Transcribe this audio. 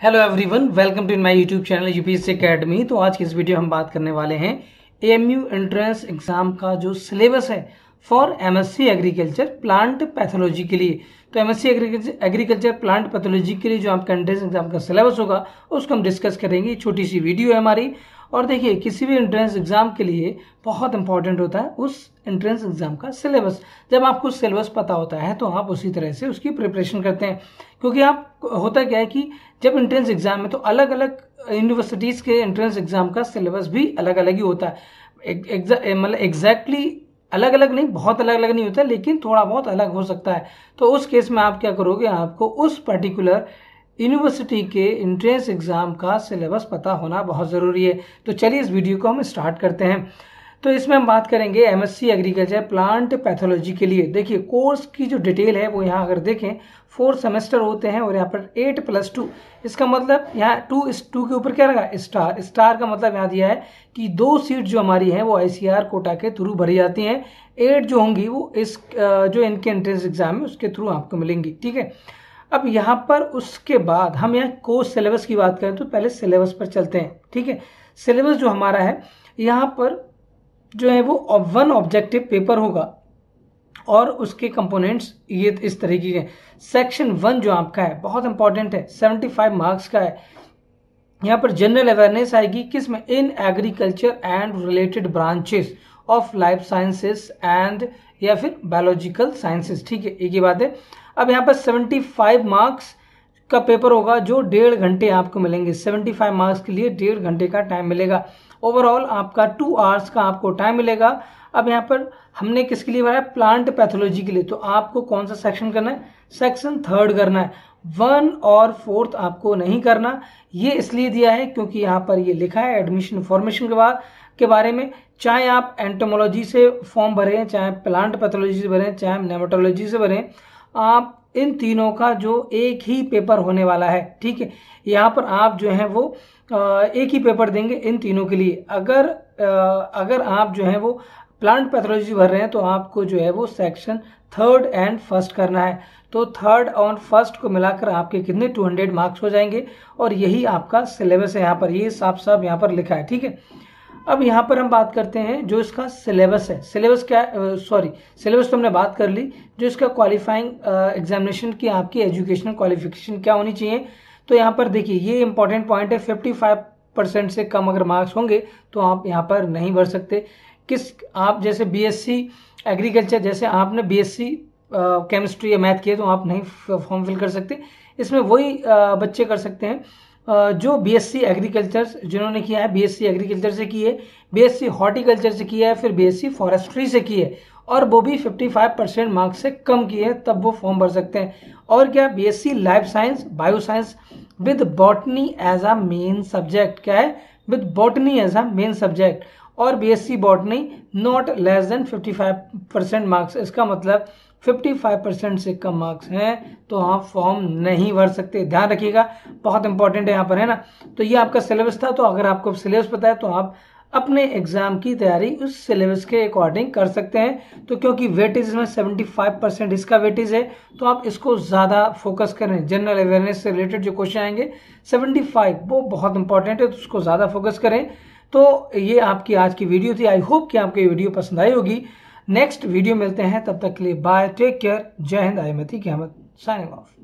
Hello everyone welcome to my YouTube channel UPSC academy तो आज की इस वीडियो हम बात करने वाले हैं एएमयू एंट्रेंस एग्ज़ाम का जो सिलेबस है for MSc agriculture plant pathology के लिए। तो एमएससी एग्रीकल्चर प्लांट पैथोलॉजी के लिए जो आपका एंट्रेंस एग्ज़ाम का सिलेबस होगा, उसको हम डिस्कस करेंगे। छोटी सी वीडियो है हमारी। और देखिए, किसी भी एंट्रेंस एग्ज़ाम के लिए बहुत इंपॉर्टेंट होता है उस एंट्रेंस एग्ज़ाम का सिलेबस जब आपको सिलेबस पता होता है तो आप उसी तरह से उसकी प्रिपरेशन करते हैं। क्योंकि आप, होता क्या है कि जब एंट्रेंस एग्ज़ाम है तो अलग अलग यूनिवर्सिटीज़ के एंट्रेंस एग्ज़ाम का सिलेबस भी अलग अलग ही होता है। मतलब एग्जैक्टली अलग अलग नहीं, बहुत अलग अलग नहीं होता, लेकिन थोड़ा बहुत अलग हो सकता है। तो उस केस में आप क्या करोगे, आपको उस पर्टिकुलर यूनिवर्सिटी के इंट्रेंस एग्ज़ाम का सिलेबस पता होना बहुत ज़रूरी है। तो चलिए इस वीडियो को हम स्टार्ट करते हैं। तो इसमें हम बात करेंगे एमएससी एग्रीकल्चर प्लांट पैथोलॉजी के लिए। देखिए कोर्स की जो डिटेल है, वो यहाँ अगर देखें फोर सेमेस्टर होते हैं और यहाँ पर एट प्लस टू इसका मतलब यहाँ टू इस टू के ऊपर क्या लगा? स्टार स्टार का मतलब यहाँ दिया है कि दो सीट जो हमारी हैं, वो आईसीआर कोटा के थ्रू भरी जाती हैं। एट जो होंगी, वो इस जो इनके एंट्रेंस एग्ज़ाम है उसके थ्रू आपको मिलेंगी। ठीक है? अब यहाँ पर उसके बाद हम यहाँ कोर्स सिलेबस की बात करें तो पहले सिलेबस पर चलते हैं। ठीक है? सिलेबस जो हमारा है, यहाँ पर जो है वो वन ऑब्जेक्टिव पेपर होगा और उसके कंपोनेंट्स ये इस तरीके के सेक्शन वन जो आपका है, बहुत इंपॉर्टेंट है सेवेंटी फाइव मार्क्स का है। यहाँ पर जनरल अवेयरनेस आएगी किसमें? In agriculture and related branches of life sciences and या फिर बायोलॉजिकल साइंसेस ठीक है, एक ही बात है। अब यहाँ पर 75 मार्क्स का पेपर होगा जो डेढ़ घंटे आपको मिलेंगे। 75 मार्क्स के लिए डेढ़ घंटे का टाइम मिलेगा। ओवरऑल आपका टू आवर्स का आपको टाइम मिलेगा। अब यहाँ पर हमने किसके लिए बनाया? प्लांट पैथोलॉजी के लिए। तो आपको कौन सा सेक्शन करना है? सेक्शन थर्ड करना है। वन और फोर्थ आपको नहीं करना। ये इसलिए दिया है क्योंकि यहाँ पर ये लिखा है एडमिशन इंफॉर्मेशन के बाद, के बारे में। चाहे आप एंटोमोलॉजी से फॉर्म भरें, चाहे प्लांट पैथोलॉजी से भरें, चाहे नेमाटोलॉजी से भरें, आप इन तीनों का जो एक ही पेपर होने वाला है, ठीक है? यहाँ पर आप जो है वो एक ही पेपर देंगे इन तीनों के लिए। अगर अगर आप जो है वो प्लांट पैथोलॉजी भर रहे हैं तो आपको जो है वो सेक्शन थर्ड एंड फ़र्स्ट करना है। तो थर्ड और फ़र्स्ट को मिलाकर आपके कितने? 200 मार्क्स हो जाएँगे और यही आपका सिलेबस है यहाँ पर। ये साफ़ साफ़ यहाँ पर लिखा है, ठीक है? अब यहाँ पर हम बात करते हैं जो इसका सिलेबस है। सिलेबस क्या सॉरी सिलेबस तो हमने बात कर ली, जो इसका क्वालिफाइंग एग्जामिनेशन की, आपकी एजुकेशनल क्वालिफिकेशन क्या होनी चाहिए। तो यहाँ पर देखिए, ये इंपॉर्टेंट पॉइंट है फिफ्टी फाइव परसेंट से कम अगर मार्क्स होंगे तो आप यहाँ पर नहीं भर सकते। किस, आप जैसे बीएससी एग्रीकल्चर जैसे आपने बीएससी केमिस्ट्री या मैथ किया तो आप नहीं फॉर्म फिल कर सकते। इसमें वही बच्चे कर सकते हैं। जो बीएससी एग्रीकल्चर जिन्होंने किया है बीएससी एग्रीकल्चर से की है बीएससी हॉर्टिकल्चर से किया है, फिर बीएससी फॉरेस्ट्री से की है और वो भी 55 परसेंट मार्क्स से कम किए हैं, तब वो फॉर्म भर सकते हैं। और क्या BSc life science bio science with botany as a main subject क्या है? With botany as a main subject और BSc botany not less than 55 percent marks इसका मतलब 55 परसेंट से कम मार्क्स हैं तो आप फॉर्म नहीं भर सकते। ध्यान रखिएगा, बहुत इंपॉर्टेंट है यहाँ पर, है ना? तो ये आपका सिलेबस था तो अगर आपको सिलेबस पता है तो आप अपने एग्ज़ाम की तैयारी उस सिलेबस के अकॉर्डिंग कर सकते हैं। तो क्योंकि वेटेज इसमें 75 परसेंट इसका वेटेज है तो आप इसको ज़्यादा फोकस करें। जनरल अवेयरनेस से रिलेटेड जो क्वेश्चन आएँगे 75 वो बहुत इंपॉर्टेंट है तो उसको ज़्यादा फोकस करें। तो ये आपकी आज की वीडियो थी। आई होप कि आपको ये वीडियो पसंद आई होगी। नेक्स्ट वीडियो मिलते हैं, तब तक के लिए बाय टेक केयर जय हिंद आई मती की अहमद साइनिंग ऑफ़